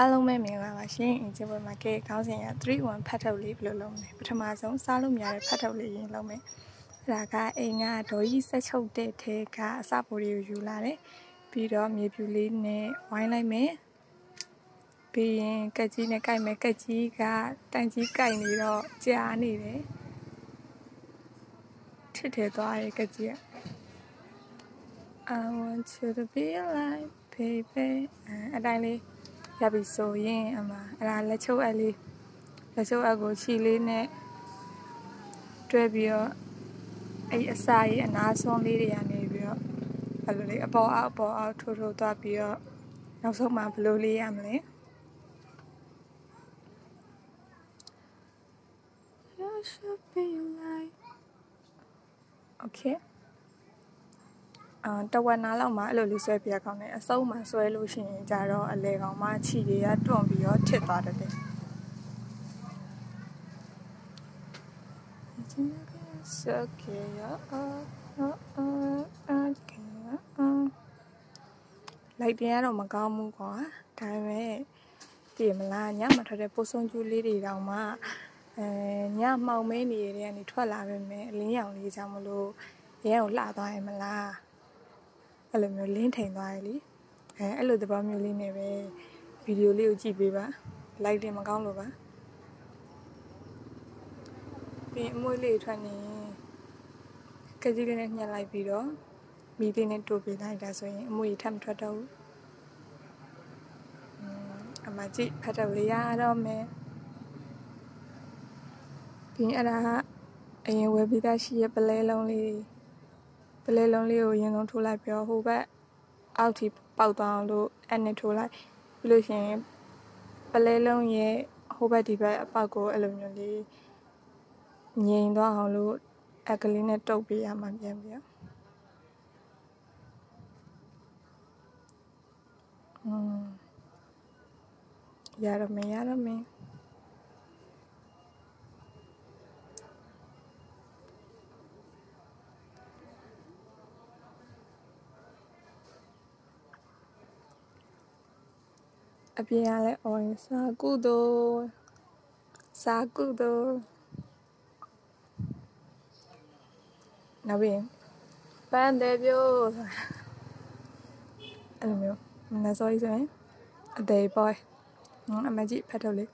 အားလုံးပဲမင်္ဂလာပါရှင်အင်ဂျင်ပွဲမှာကဲခေါင်းစဉ်ရ31ဖတ်ထုတ်လေးဘယ်လိုလုပ်မလဲပထမဆုံးစားလို့များတဲ့ဖတ်ထုတ်လေးရင်လုပ်မယ်အဲ့ဒါကအိမ်ကဒေါ်ကြီးဆက်ချုပ်တဲ့ထဲကအစပိုလေးကိုယူလာတယ်ပြီးတော့မြေပြူလေးနဲ့ဝိုင်းလိုက်မယ်ပြီးရင်ကက်ကြီးနဲ့ကြိုက်မယ်ကက်ကြီးကတန်ကြီးကြိုက်နေတော့ကြာနေတယ်ထစ်ထဲသွားရဲ့ကက်ကြီးက I want you to be alive baby အတိုင်းလေး ရပြီဆိုရင်အမအဲ့ဒါလက်ချုပ်အပ်လေးလက်ချုပ်အပ်ကိုခြီလေးနဲ့တွဲပြီးတော့အဲ့အစာရဲ့အနာဆုံးလေးတွေကနေပြီးတော့အဲ့လိုလေးအပေါ်အောက်အပေါ်အောက်ထိုးထိုးသွားပြီးတော့နောက်ဆုံးမှဘယ်လိုလေးရမလဲ You should be like Okay အာတဝက်နာလောက်မှအဲ့လိုလေးဆွဲပြရကောင်းတယ်အစုံမှဆွဲလို့ရှိရင်ကြတော့အလေကောင်မှခြီတွေကတွန့်ပြီးတော့ထစ်သွားတယ်တဲ့စကေယလိုက်ပြန်ရတော့မကောင်းဘူးကွာဒါပေမဲ့တည်မလားညမထွက်တဲ့ပိုးဆုံးကျူးလေးတွေတောင်မှအဲညမှောင်မဲနေရတဲ့ကနေထွက်လာပဲမယ်အလင်းရောင်လေးကြောင့်မလို့ရဲကိုလှသွားရင်မလား အဲ့လိုမျိုးလင်းထိန်သွားရလေအဲအဲ့လိုသဘောမျိုးလေးနဲ့ပဲဗီဒီယိုလေးကိုကြည့်ပေးပါလိုက်တယ်မကောင်းလို့ပါပြီးအမွေးလေးထွက်နေကကြီးလေးနဲ့ညှက်လိုက်ပြီးတော့မီးလေးနဲ့တိုးပေးလိုက်တာဆိုရင်အမွေးထပ်မထွက်တော့ဘူးအမကြည့်ဖတ်တော့ရတော့မယ်ပြီးအဲ့ဒါအရင်ဝယ်ပြီးသားရှိရပလဲလုံးလေး ပလဲလုံးလေးကိုအရင်ဆုံးထိုးလိုက်ပြီးတော့ဟိုဘက်အောက်ထိပေါက်သွားအောင်လို့အဲ့နဲ့ထိုးလိုက်ပြီးလို့ရှိရင်ပလဲလုံးရဲ့ဟိုဘက်ဒီဘက်အပေါက်ကိုအဲ့လိုမျိုးလေးငြိမ်သွားအောင်လို့အကလေးနဲ့တုပ်ပေးရမှပြန်ပြီးတော့อืมရရမယ်ရရမယ် အပြင်ကလည်းအော်ရင်စာကုသိုလ်စာကုသိုလ်နောက်ပြီးပန်းတယ်ပြို့အဲ့လိုမျိုးမနစောကြီးဆိုရင်အသေးပေါ်အမကြီးဖတ်ထုတ်လေး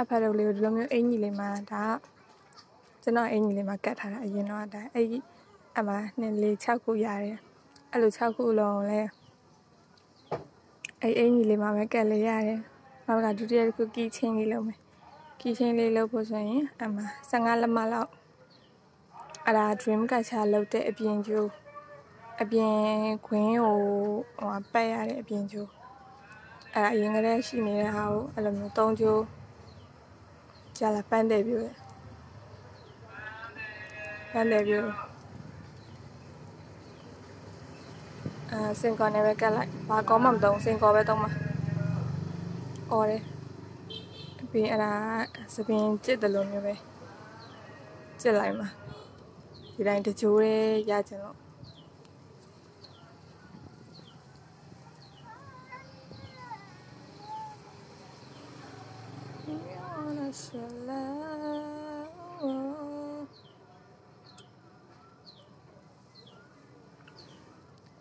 အဖတ်ထုတ်လေးကိုဒီလိုမျိုးအင်ကြီးလေးမှာဒါကျွန်တော်အင်ကြီးလေးမှာကတ်ထားတာအရင်တော့ဒါအဲ့ဒီအမနှစ်လေး6ခုရတယ်အဲ့လို6ခုလုံးလဲ အဲ့အင်ကြီးလေးမှာပဲကတ်လေးရတယ်နောက်ကဒုတိယတစ်ခုကီချင်းလေးလုပ်မယ်ကီချင်းလေးလုပ်ဖို့ဆိုရင်အမ15လက်မလောက်အဲ့ဒါ dream catcher လုပ်တဲ့အပြင်ကျိုးအပြင်ခွင်းကိုဟိုပတ်ရတဲ့အပြင်ကျိုးအဲ့ဒါအရင်ကတည်းရှိနေတဲ့ဟာကိုအဲ့လိုမျိုး၃ကျိုးကြာလာပန်းတယ်ပြိုးရဲ့ပန်းတယ်ပြိုး အာစင်ကောနဲ့ပဲကတ်လိုက်ဘာကောမှမသုံးစင်ကောပဲသုံးမှာအော်တယ်ပြီးအဲ့ဒါစပင်ကျစ်တယ်လို့မျိုးပဲကျစ်လိုက်မှာဒီတိုင်းတကြိုးလေးရချင်လို့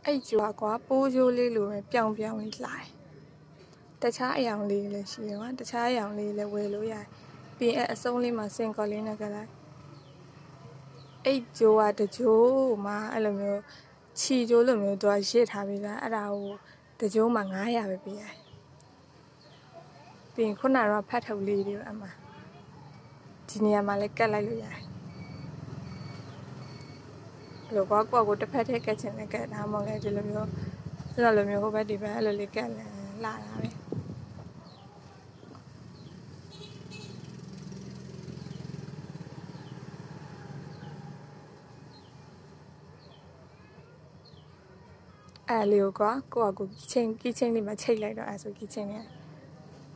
အဲ့ကျွာကွာပိုးကျိုးလေးလိုပဲပြောင်ပြောင်လေးလာတယ်တခြားအယောင်လေးလည်းရှိရပါတခြားအယောင်လေးလည်းဝယ်လို့ရတယ်ပြီးအဲ့အစုံးလေးမှာစင်ကော်လေးနဲ့ကလိုက်အဲ့ကျိုးကတကြိုးမှာအဲ့လိုမျိုးခြီကျိုးလိုမျိုးသူကရစ်ထားပြီးသားအဲ့ဒါကိုတကြိုးမှာ900ပဲပေးရတယ်ပြီးရင်ခုနကတော့ဖတ်ထုတ်လေးတွေအမှဒီနေရာမှာလည်းကတ်လိုက်လို့ရတယ် လိုကွာကိုကိုတစ်ဖက်ထဲကတ်ချင်လည်းကတ်ဒါမှမဟုတ်လည်းဒီလိုမျိုးဆိုတော့လိုမျိုးဟိုဘက်ဒီဘက်အဲ့လိုလေးကတ်လည်းလာတာပဲအဲ့လေးကိုကွာကိုကကိုချင်းကီချင်းလေးမှာချိတ်လိုက်တော့အဲ့ဆိုကီချင်းလေး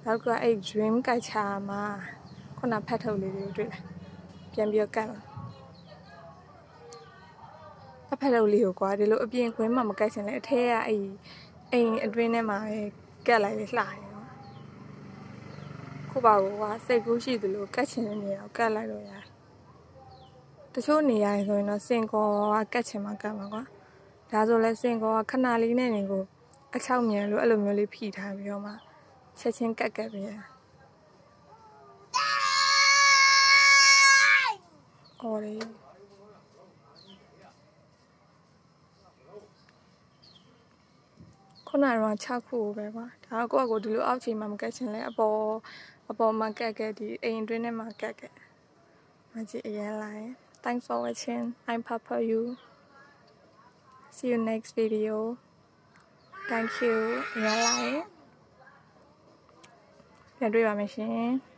နောက်ကအဲ့ dream ကတ်ချာမှာခုနဖတ်ထုတ်လေးတွေတွေ့တယ်ပြန်ပြီးတော့ကတ်လာ အဖက်ထုတ်လေးကိုကွာဒီလိုအပြင်ခွင်းမှာမကတ်ချင်လဲအထဲကအဲ့အိမ်အတွင်းထဲမှာပဲကတ်လိုက်လေလှတယ်နော်ကိုပါကိုကစိတ်ကူးရှိသလိုကတ်ချင်တဲ့နေရာကိုကတ်လိုက်လို့ရတယ်တချို့နေရာဆိုရင်တော့စင်ကောကကတ်ချင်မှကတ်မှာကွာဒါဆိုလဲစင်ကောကခဏလေးနဲ့နေကိုအချောက်မြန်လို့အဲ့လိုမျိုးလေးဖိထားပြီးတော့မှချက်ချင်းကတ်ကတ်ပြီးရအော်လေ ခုနကတော့6ခုပဲကွာဒါကကိုယ့်အကိုဒီလိုအောက်ခြေမှာမကတ်ချင်လဲအပေါ်အပေါ်မှာကတ်ကတ်ဒီအိမ်တွင်းထဲမှာကတ်ကတ်မကြည့်အရင်လိုက် thanks for watching i'm papa you see you next video thank you ရလိုက်ပြန်တွေ့ပါမယ်ရှင်